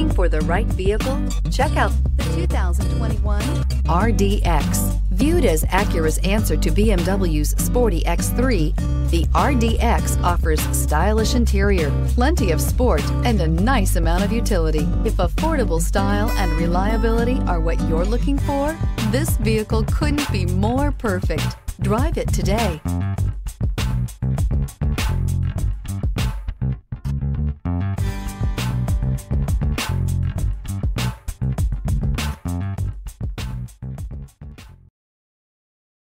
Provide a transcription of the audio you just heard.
Looking for the right vehicle? Check out the 2021 RDX. Viewed as Acura's answer to BMW's sporty X3, the RDX offers stylish interior, plenty of sport, and a nice amount of utility. If affordable style and reliability are what you're looking for, this vehicle couldn't be more perfect. Drive it today.